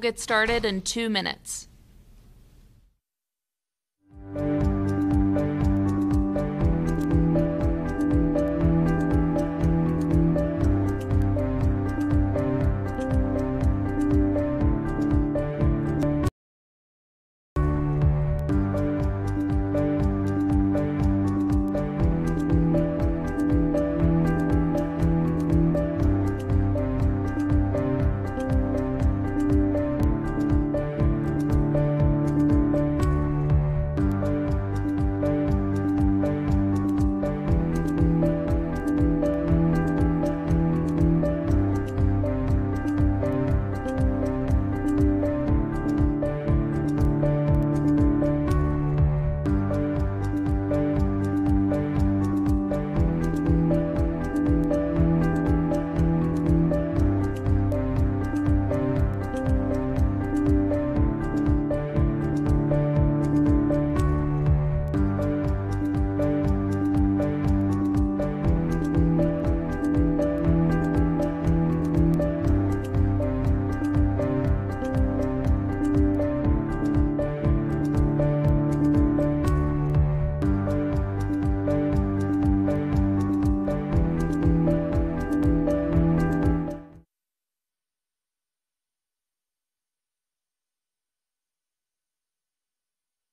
get started in two minutes.